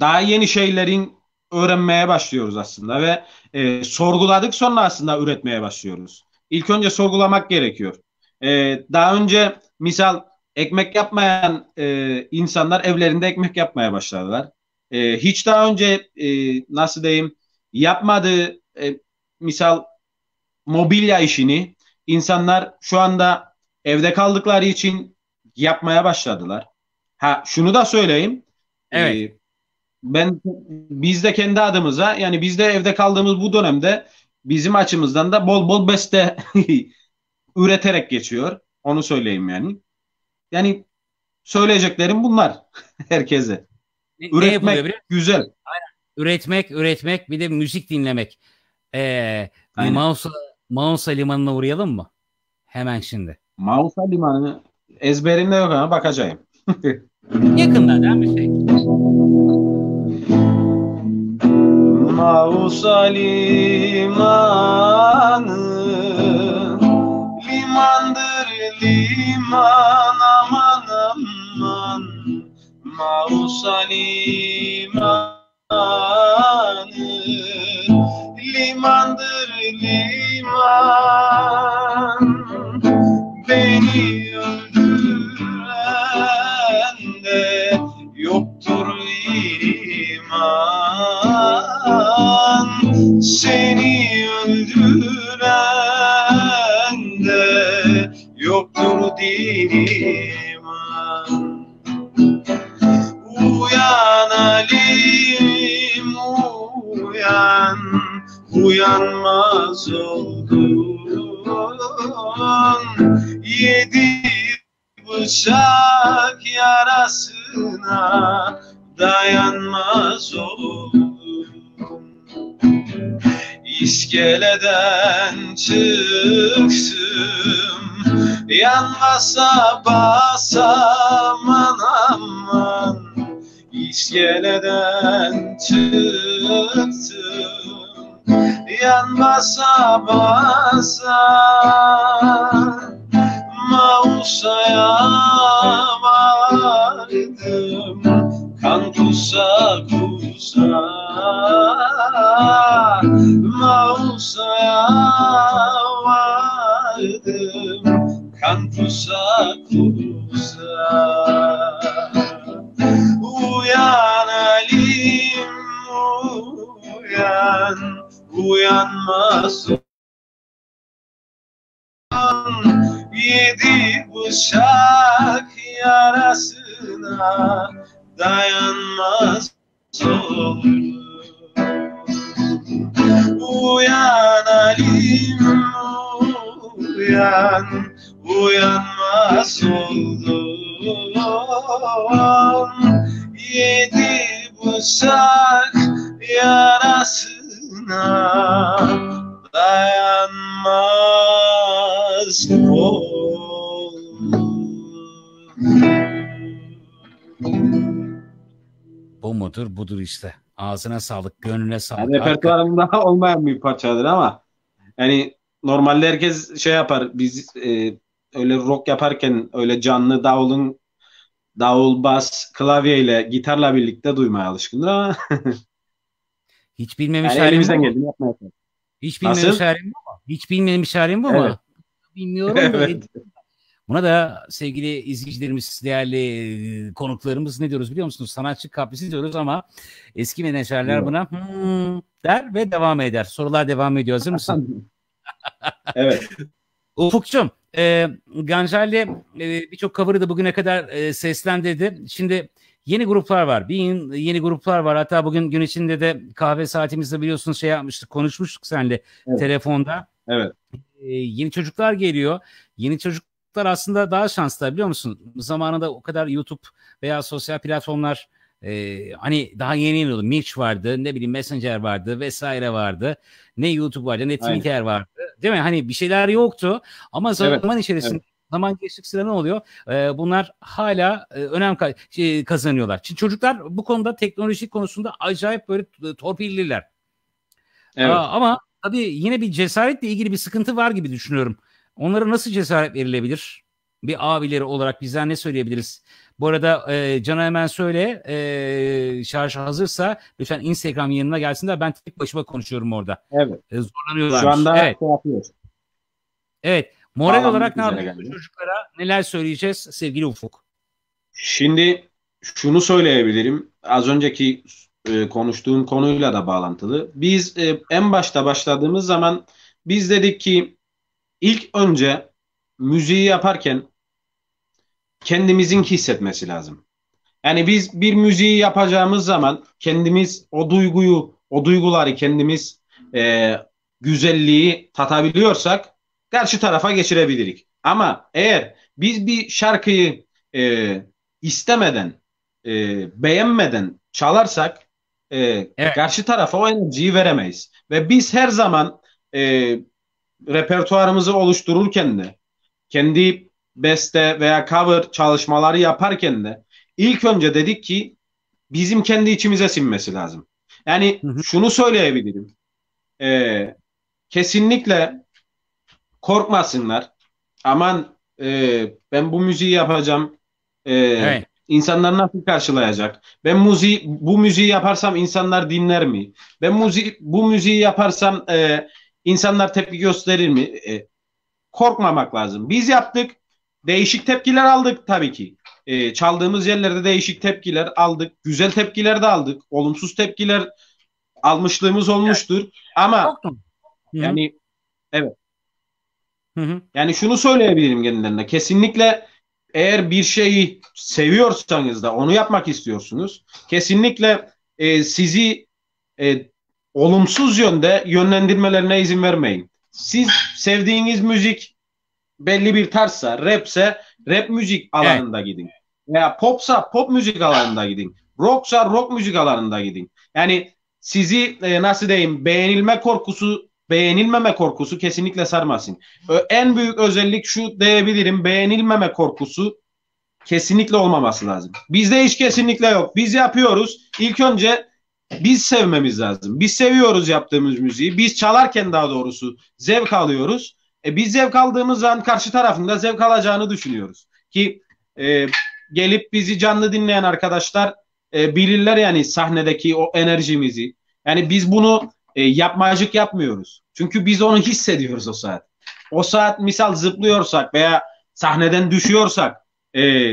daha yeni şeylerin öğrenmeye başlıyoruz aslında ve e, sorguladık sonra aslında üretmeye başlıyoruz. İlk önce sorgulamak gerekiyor. E, daha önce misal ekmek yapmayan e, insanlar evlerinde ekmek yapmaya başladılar. E, hiç daha önce e, nasıl diyeyim yapmadığı e, misal mobilya işini insanlar şu anda evde kaldıkları için yapmaya başladılar. Ha şunu da söyleyeyim. Evet. E, ben biz de kendi adımıza yani biz de evde kaldığımız bu dönemde bizim açımızdan da bol bol beste üreterek geçiyor. Onu söyleyeyim yani. Yani söyleyeceklerim bunlar herkese. Ne, ne Üretmek musun? güzel. Üretmek, üretmek, bir de müzik dinlemek. Ee, Aynen. Mausa, Mausa limanına uğrayalım mı? Hemen şimdi. Mausa Limanı ezberimde yok ama bakacağım. Yakınlardan bir şey. Mausa Limanı Limandır liman Mausa Up. Uyanmaz Yedi bıçak yarasına dayanmaz olur. Uyan Alim uyan, uyanmaz oldum. Yedi bıçak dayanmaz Bu mudur budur işte. Ağzına sağlık, gönlüne sağlık. Yani repertuarımda olmayan bir parçadır ama yani normalde herkes şey yapar biz e, öyle rock yaparken öyle canlı davulun davul, bas, klavyeyle, gitarla birlikte duymaya alışkındır ama Hiç bilmemiş yani halim elimizden bu. geldiğini yapmaya çalışıyoruz. Hiç bilmemiş Nasıl? halim bu mu? Hiç bilmemiş halim bu mu? Evet. Bilmiyorum. Evet. Buna da sevgili izleyicilerimiz, değerli e, konuklarımız ne diyoruz biliyor musunuz? Sanatçı kaprisi diyoruz ama eski menajerler buna "Hmm" der ve devam eder. Sorular devam ediyor. Hazır mısın? evet. Ufukçum, e, Ganjal'le e, birçok cover'ı da bugüne kadar e, seslendirdi. Şimdi yeni gruplar var. Bir yeni, gruplar var. Hatta bugün gün içinde de kahve saatimizde biliyorsunuz şey yapmıştık, konuşmuştuk seninle Evet. telefonda. Evet. E, yeni çocuklar geliyor. Yeni çocuklar aslında daha şanslı biliyor musun? Zamanında o kadar YouTube veya sosyal platformlar e, hani daha yeni yeni oldu. Mitch vardı, ne bileyim Messenger vardı vesaire vardı. Ne YouTube vardı, ne Aynen. Twitter vardı. Değil mi? Hani bir şeyler yoktu ama zaman içerisinde zaman geçtikçe ne oluyor? E, bunlar hala e, önem ka- şey, kazanıyorlar. Şimdi çocuklar bu konuda teknoloji konusunda acayip böyle t- torpilliler. Evet. Aa, ama tabii yine bir cesaretle ilgili bir sıkıntı var gibi düşünüyorum. Onlara nasıl cesaret verilebilir? Bir abileri olarak bizler ne söyleyebiliriz? Bu arada e, Can'a hemen söyle e, şarj hazırsa lütfen Instagram yanına gelsinler. Ben tek başıma konuşuyorum orada. Evet. E, zorlanıyorlar. Şu anda Evet. şey yapıyoruz. evet. Moral Bağlanmak olarak ne yapıyoruz geldi. çocuklara? Neler söyleyeceğiz sevgili Ufuk? Şimdi şunu söyleyebilirim. Az önceki e, konuştuğum konuyla da bağlantılı. Biz e, en başta başladığımız zaman biz dedik ki ilk önce müziği yaparken kendimizin hissetmesi lazım. Yani biz bir müziği yapacağımız zaman kendimiz o duyguyu, o duyguları kendimiz e, güzelliği tatabiliyorsak karşı tarafa geçirebilirik. Ama eğer biz bir şarkıyı e, istemeden, e, beğenmeden çalarsak e, Evet. karşı tarafa o enerjiyi veremeyiz. Ve biz her zaman e, repertuarımızı oluştururken de kendi beste veya cover çalışmaları yaparken de ilk önce dedik ki bizim kendi içimize sinmesi lazım. Yani hı hı. şunu söyleyebilirim. Ee, kesinlikle korkmasınlar. Aman e, ben bu müziği yapacağım. E, evet. İnsanlar nasıl karşılayacak? Ben müziği, bu müziği yaparsam insanlar dinler mi? Ben müziği, bu müziği yaparsam e, insanlar tepki gösterir mi? E, korkmamak lazım. Biz yaptık. Değişik tepkiler aldık tabii ki. E, çaldığımız yerlerde değişik tepkiler aldık. Güzel tepkiler de aldık. Olumsuz tepkiler almışlığımız olmuştur. Ama yani evet. Hı hı. Yani şunu söyleyebilirim kendilerine. Kesinlikle eğer bir şeyi seviyorsanız da onu yapmak istiyorsunuz. Kesinlikle e, sizi e, olumsuz yönde yönlendirmelerine izin vermeyin. Siz sevdiğiniz müzik belli bir tarzsa, rapse rap müzik alanında evet. gidin. Veya popsa pop müzik alanında gidin. Rocksa rock müzik alanında gidin. Yani sizi e, nasıl diyeyim beğenilme korkusu beğenilmeme korkusu kesinlikle sarmasın. En büyük özellik şu diyebilirim beğenilmeme korkusu kesinlikle olmaması lazım. Bizde hiç kesinlikle yok. Biz yapıyoruz. İlk önce biz sevmemiz lazım. Biz seviyoruz yaptığımız müziği. Biz çalarken daha doğrusu zevk alıyoruz. E, biz zevk aldığımız zaman karşı tarafında zevk alacağını düşünüyoruz. Ki e, gelip bizi canlı dinleyen arkadaşlar e, bilirler yani sahnedeki o enerjimizi. Yani biz bunu e, yapmacık yapmıyoruz. Çünkü biz onu hissediyoruz o saat. O saat misal zıplıyorsak veya sahneden düşüyorsak e,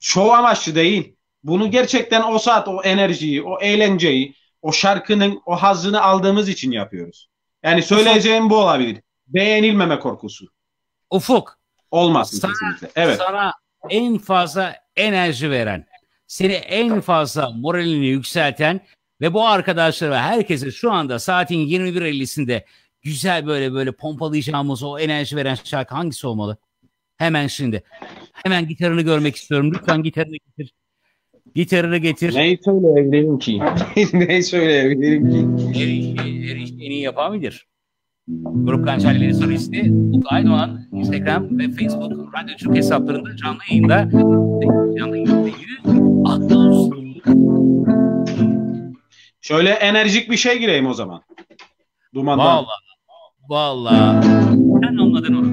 şov amaçlı değil. Bunu gerçekten o saat o enerjiyi, o eğlenceyi, o şarkının o hazını aldığımız için yapıyoruz. Yani söyleyeceğim bu olabilir. Beğenilmeme korkusu. Ufuk. Olmasın sana, kesinlikle. Evet. Sana en fazla enerji veren, seni en fazla moralini yükselten ve bu arkadaşlara herkese şu anda saatin 21.50'sinde güzel böyle böyle pompalayacağımız o enerji veren şarkı hangisi olmalı? Hemen şimdi. Hemen gitarını görmek istiyorum. Lütfen gitarını getir. Gitarını getir. Neyi söyleyebilirim ki? Neyi söyleyebilirim ki? Her işi, her işi en iyi yapan mıdır? Grup Kançerleri solisti Utku Aydoğan Instagram ve Facebook Radyo Türk hesaplarında canlı yayında canlı yayında anons. Şöyle enerjik bir şey gireyim o zaman. Dumandan. Vallahi. Vallahi. Sen anladın onu.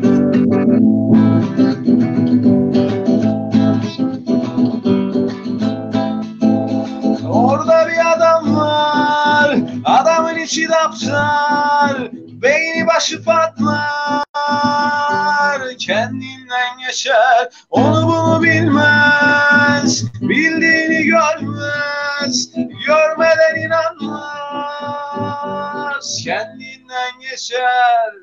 Orada bir adam var, adamın içi daptar, beyni başı patlar, kendinden geçer, onu bunu bilmez, bildiğini görmez, görmeden inanmaz, kendinden geçer,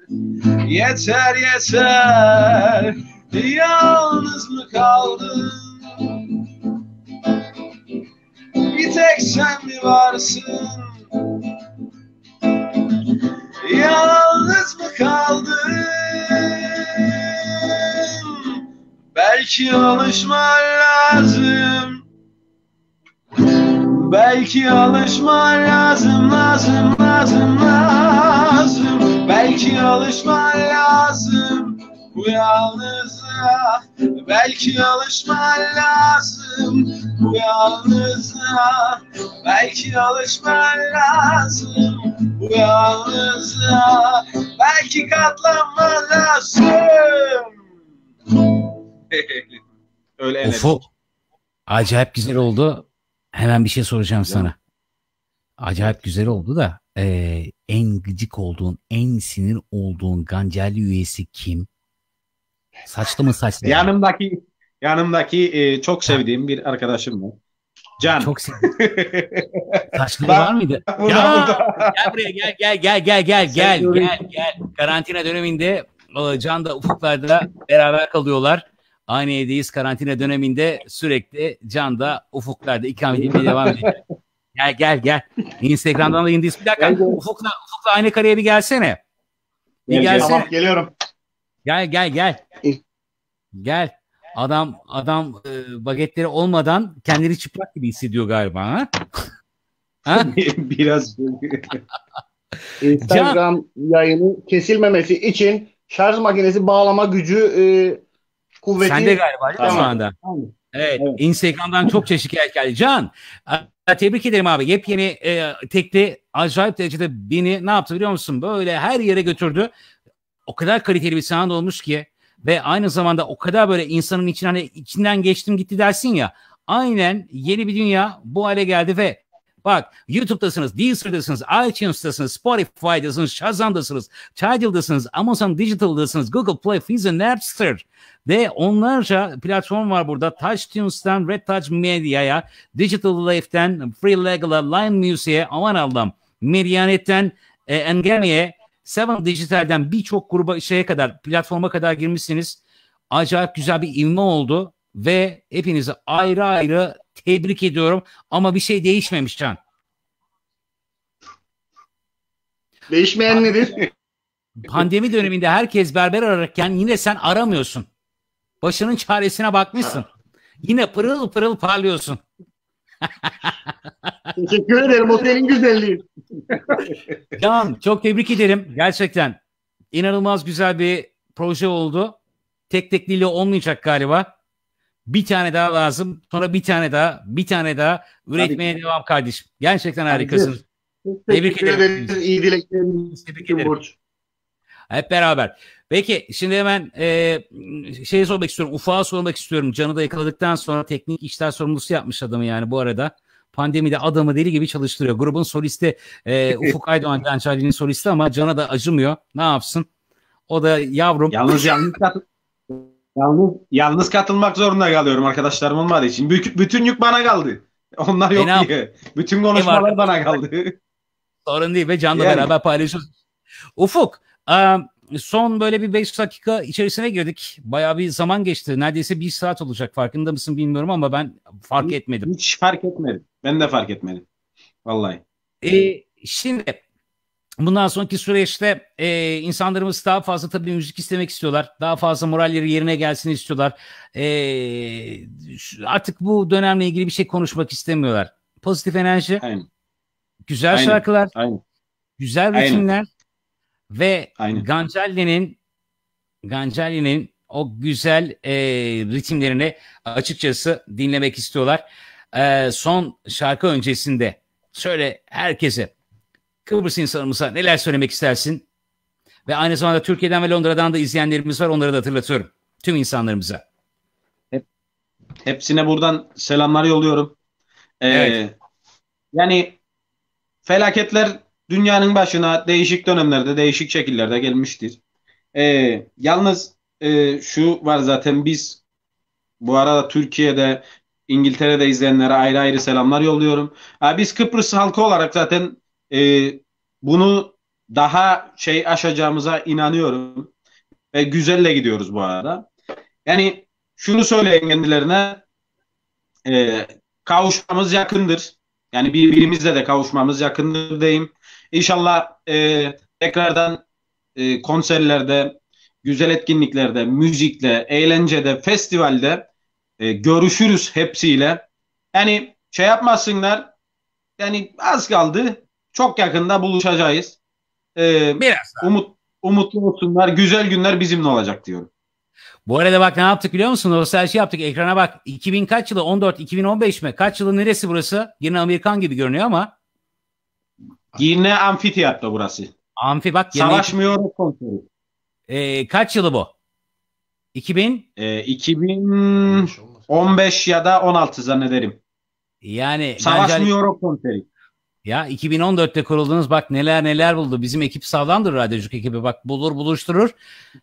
yeter yeter, yalnız mı kaldın? bir tek sen mi varsın? Yalnız mı kaldın? Belki alışman lazım. Belki alışman lazım, lazım, lazım, lazım. Belki alışman lazım bu yalnızlığa. Belki alışman lazım bu yalnızlığa Belki alışman lazım bu yalnızlığa Belki katlanman lazım Öyle Ufuk acayip güzel oldu. Hemen bir şey soracağım sana. Acayip güzel oldu da e, en gıcık olduğun, en sinir olduğun Gancelli üyesi kim? Saçlı mı saçlı? Yanımdaki Yanımdaki e, çok sevdiğim bir arkadaşım var. Can. Çok sevdiğim. Saçları var mıydı? Burada, ya, burada. gel buraya gel gel gel gel gel gel gel gel. Karantina döneminde Can da Ufuklar'da beraber kalıyorlar. Aynı evdeyiz karantina döneminde sürekli Can da Ufuklar'da ikamet etmeye devam ediyor. Gel gel gel. Instagram'dan da yayındayız. Bir dakika. Ufuk'la, Ufuk'la aynı kareye bir gelsene. Bir gelsene. Tamam geliyorum. Gel gel gel. Gel. Adam adam e, bagetleri olmadan kendini çıplak gibi hissediyor galiba ha? ha? Biraz Instagram Can... yayını kesilmemesi için şarj makinesi bağlama gücü e, kuvveti. Sende galiba değil mi şu anda? Evet, evet. Instagram'dan çok çeşitli geldi. Can, tebrik ederim abi. Yepyeni e, tekli acayip derecede beni ne yaptı biliyor musun? Böyle her yere götürdü. O kadar kaliteli bir sound olmuş ki ve aynı zamanda o kadar böyle insanın içine hani içinden geçtim gitti dersin ya. Aynen yeni bir dünya bu hale geldi ve Bak YouTube'dasınız, Deezer'dasınız, iTunes'tasınız, Spotify'dasınız, Shazam'dasınız, Tidal'dasınız, Amazon Digital'dasınız, Google Play, Fizz Napster ve onlarca platform var burada. Touch Tunes'tan Red Touch Media'ya, Digital Life'den Free Legal'a, Line Music'e, aman Allah'ım, Medianet'ten e, Engelme'ye, Seven Digital'den birçok gruba şeye kadar, platforma kadar girmişsiniz. Acayip güzel bir ivme oldu ve hepinizi ayrı ayrı tebrik ediyorum ama bir şey değişmemiş Can. Değişmeyen nedir? Pandemi döneminde herkes berber ararken yine sen aramıyorsun. Başının çaresine bakmışsın. Yine pırıl pırıl parlıyorsun. Teşekkür ederim. Otelin güzelliği. Can çok tebrik ederim. Gerçekten inanılmaz güzel bir proje oldu. Tek tekliyle olmayacak galiba. Bir tane daha lazım. Sonra bir tane daha, bir tane daha üretmeye Hadi. devam kardeşim. Gerçekten harikasın. Tebrik ederim. İyi dilekleriniz. Tebrik ederim. Hep beraber. Peki şimdi hemen e, şey sormak istiyorum. Ufağa sormak istiyorum. Canı da yakaladıktan sonra teknik işler sorumlusu yapmış adamı yani bu arada. Pandemide adamı deli gibi çalıştırıyor. Grubun solisti e, Ufuk Aydoğan Cançali'nin solisti ama Can'a da acımıyor. Ne yapsın? O da yavrum. Yalnız yalnız Yalnız, yalnız katılmak zorunda kalıyorum arkadaşlarım olmadığı için. Bütün yük bana kaldı. Onlar yok e diye. Bütün konuşmalar e bana kaldı. Sorun değil ve Can'la yani. beraber paylaşıyoruz. Ufuk, son böyle bir 5 dakika içerisine girdik. Bayağı bir zaman geçti. Neredeyse bir saat olacak. Farkında mısın bilmiyorum ama ben fark hiç, etmedim. Hiç fark etmedim. Ben de fark etmedim. Vallahi. E, şimdi Bundan sonraki süreçte e, insanlarımız daha fazla tabii müzik istemek istiyorlar. Daha fazla moralleri yerine gelsin istiyorlar. E, artık bu dönemle ilgili bir şey konuşmak istemiyorlar. Pozitif enerji, Aynen. güzel Aynen. şarkılar, Aynen. güzel ritimler ve Gancelli'nin Gancelli'nin o güzel e, ritimlerini açıkçası dinlemek istiyorlar. E, son şarkı öncesinde şöyle herkese Kıbrıs insanımıza neler söylemek istersin? Ve aynı zamanda Türkiye'den ve Londra'dan da izleyenlerimiz var. Onları da hatırlatıyorum. Tüm insanlarımıza. Hep, hepsine buradan selamlar yolluyorum. Ee, evet. Yani felaketler dünyanın başına değişik dönemlerde, değişik şekillerde gelmiştir. Ee, yalnız e, şu var zaten biz bu arada Türkiye'de, İngiltere'de izleyenlere ayrı ayrı selamlar yolluyorum. Biz Kıbrıs halkı olarak zaten e, bunu daha şey aşacağımıza inanıyorum. Ve güzelle gidiyoruz bu arada. Yani şunu söyleyin kendilerine e, kavuşmamız yakındır. Yani birbirimizle de kavuşmamız yakındır diyeyim. İnşallah e, tekrardan e, konserlerde, güzel etkinliklerde, müzikle, eğlencede, festivalde e, görüşürüz hepsiyle. Yani şey yapmasınlar. Yani az kaldı. Çok yakında buluşacağız. Ee, Biraz daha. Umut, umutlu olsunlar. Güzel günler bizimle olacak diyorum. Bu arada bak ne yaptık biliyor musun? Nostalji şey yaptık. Ekrana bak. 2000 kaç yılı? 14, 2015 mi? Kaç yılı neresi burası? Yine Amerikan gibi görünüyor ama. Yine amfiteyatro burası. Amfi bak. Savaşmıyor konseri. Ee, kaç yılı bu? 2000? Ee, 2015 ya da 16 zannederim. Yani Savaşmıyor bence... konseri. Ya 2014'te kuruldunuz bak neler neler buldu. Bizim ekip sağlamdır radyocuk ekibi bak bulur buluşturur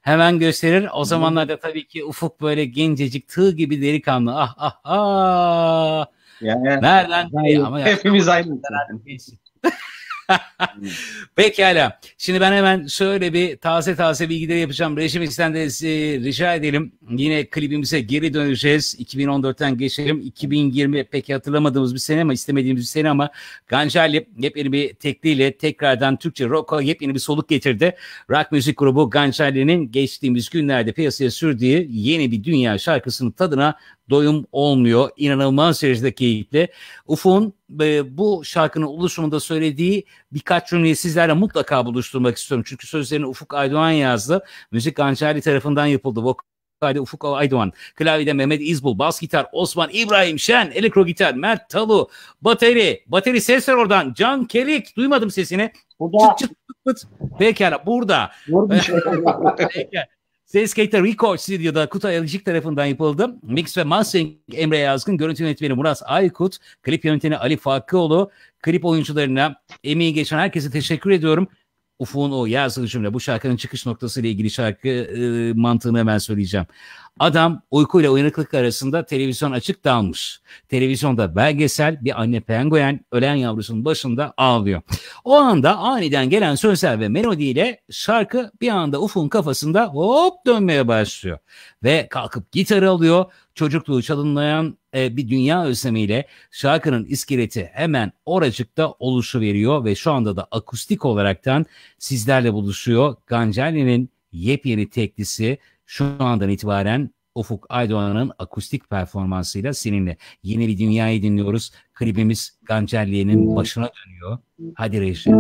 hemen gösterir. O zamanlarda tabii ki Ufuk böyle gencecik tığ gibi delikanlı ah ah ah. Ya, ya. Nereden? Ya, ama hepimiz aynı. Pekala. Şimdi ben hemen şöyle bir taze taze bilgileri yapacağım. Rejimizden de rica edelim. Yine klibimize geri döneceğiz. 2014'ten geçelim. 2020 peki hatırlamadığımız bir sene ama istemediğimiz bir sene ama Gancali yepyeni bir tekliyle tekrardan Türkçe rock'a yepyeni bir soluk getirdi. Rock müzik grubu Gancali'nin geçtiğimiz günlerde piyasaya sürdüğü yeni bir dünya şarkısının tadına doyum olmuyor. İnanılmaz derecede keyifli. Ufuk'un e, bu şarkının oluşumunda söylediği birkaç cümleyi sizlerle mutlaka buluşturmak istiyorum. Çünkü sözlerini Ufuk Aydoğan yazdı. Müzik Gançali tarafından yapıldı. Vokal Kaydı Ufuk Aydoğan, klavyede Mehmet İzbul, bas gitar Osman İbrahim Şen, elektro gitar Mert Talu, bateri, bateri ses ver oradan Can Kelik, duymadım sesini. Burada. Çıt çıt pıt pıt. Pekala burada. Pekala. Kayıtı Record Stüdyo'da Kutay Alıcık tarafından yapıldı. Mix ve Mastering Emre Yazgın, görüntü yönetmeni Murat Aykut, klip yönetmeni Ali Fakıoğlu, klip oyuncularına emeği geçen herkese teşekkür ediyorum. Ufuk'un o yazdığı cümle bu şarkının çıkış noktası ile ilgili şarkı e, mantığını hemen söyleyeceğim. Adam uyku ile uyanıklık arasında televizyon açık dalmış. Televizyonda belgesel bir anne penguen ölen yavrusunun başında ağlıyor. O anda aniden gelen sözler ve melodiyle şarkı bir anda Ufuk'un kafasında hop dönmeye başlıyor. Ve kalkıp gitarı alıyor. Çocukluğu çalınlayan e, bir dünya özlemiyle şarkının iskeleti hemen oracıkta oluşu veriyor ve şu anda da akustik olaraktan sizlerle buluşuyor. Gancelli'nin yepyeni teklisi şu andan itibaren Ufuk Aydoğan'ın akustik performansıyla seninle yeni bir dünyayı dinliyoruz. Klibimiz Gancelli'nin başına dönüyor. Hadi reji.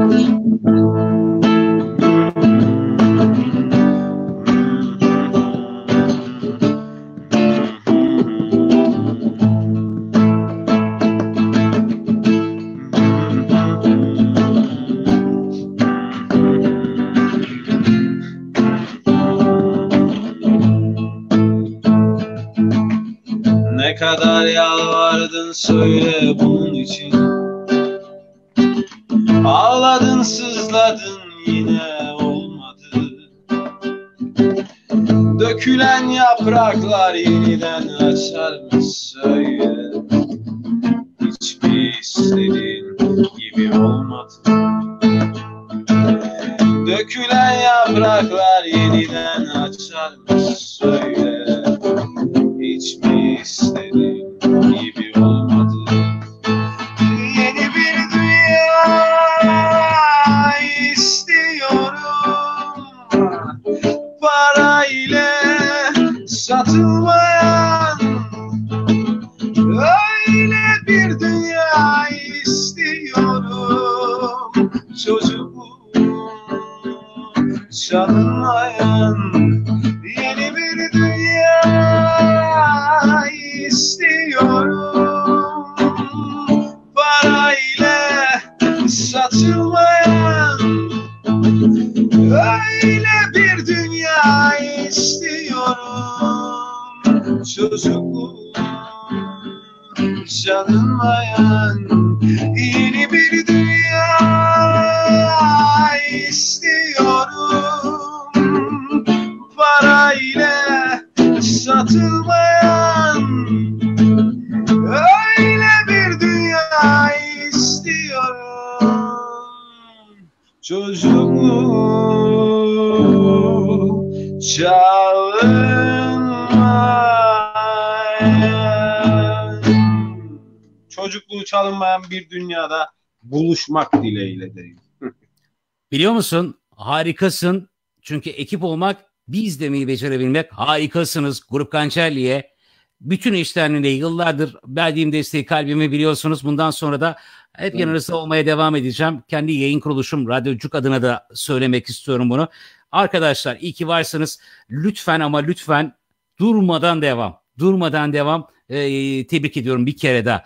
Söyle bunun için. Ağladın sızladın yine olmadı. Dökülen yapraklar yeniden açar mı satılmayan çalınmayan bir dünyada buluşmak dileğiyle derim. Biliyor musun? Harikasın. Çünkü ekip olmak biz demeyi becerebilmek harikasınız. Grup Kançerli'ye bütün işlerinde yıllardır verdiğim desteği kalbimi biliyorsunuz. Bundan sonra da hep yanınızda olmaya devam edeceğim. Kendi yayın kuruluşum Radyocuk adına da söylemek istiyorum bunu. Arkadaşlar iyi ki varsınız. Lütfen ama lütfen durmadan devam. Durmadan devam. Ee, tebrik ediyorum bir kere daha.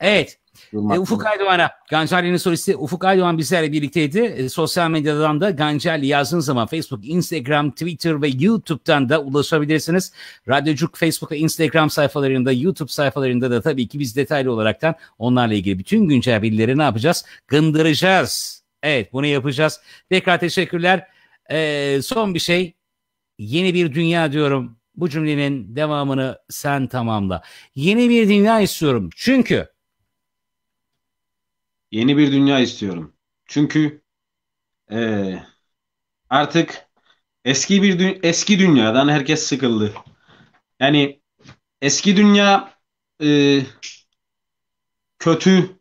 Evet. E, Ufuk Aydoğan'a, Gancerli'nin solisti Ufuk Aydoğan bizlerle birlikteydi. E, sosyal medyadan da Gancerli yazdığınız zaman Facebook, Instagram, Twitter ve YouTube'dan da ulaşabilirsiniz. Radyocuk Facebook ve Instagram sayfalarında, YouTube sayfalarında da tabii ki biz detaylı olaraktan onlarla ilgili bütün güncel bilgileri ne yapacağız? Gındıracağız. Evet bunu yapacağız. Tekrar teşekkürler. E, son bir şey. Yeni bir dünya diyorum. Bu cümlenin devamını sen tamamla. Yeni bir dünya istiyorum. Çünkü Yeni bir dünya istiyorum. Çünkü eee, artık eski bir dü- eski dünyadan herkes sıkıldı. Yani eski dünya eee, kötü.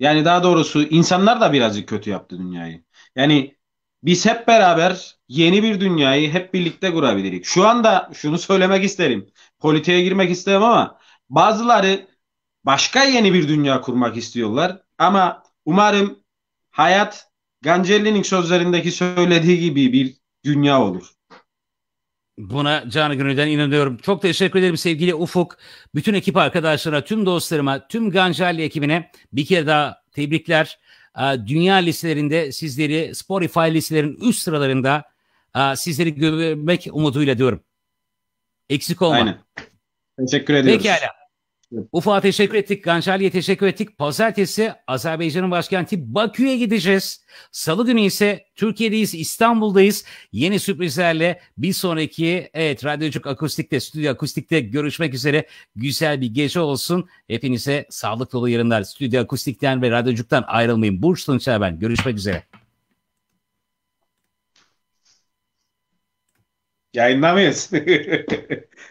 Yani daha doğrusu insanlar da birazcık kötü yaptı dünyayı. Yani biz hep beraber yeni bir dünyayı hep birlikte kurabiliriz. Şu anda şunu söylemek isterim. Politiğe girmek istemem ama bazıları başka yeni bir dünya kurmak istiyorlar. Ama umarım hayat Gancelli'nin sözlerindeki söylediği gibi bir dünya olur. Buna canı gönülden inanıyorum. Çok teşekkür ederim sevgili Ufuk. Bütün ekip arkadaşlarına, tüm dostlarıma, tüm Ganjali ekibine bir kere daha tebrikler. Dünya listelerinde sizleri Spotify listelerin üst sıralarında sizleri görmek umuduyla diyorum. Eksik olma. Aynen. Teşekkür ediyoruz. Pekala. Ufuk'a teşekkür ettik. Ganşali'ye teşekkür ettik. Pazartesi Azerbaycan'ın başkenti Bakü'ye gideceğiz. Salı günü ise Türkiye'deyiz, İstanbul'dayız. Yeni sürprizlerle bir sonraki evet Radyocuk Akustik'te, Stüdyo Akustik'te görüşmek üzere. Güzel bir gece olsun. Hepinize sağlık dolu yarınlar. Stüdyo Akustik'ten ve Radyocuk'tan ayrılmayın. Burç Tunçer ben. Görüşmek üzere. Yayında mıyız?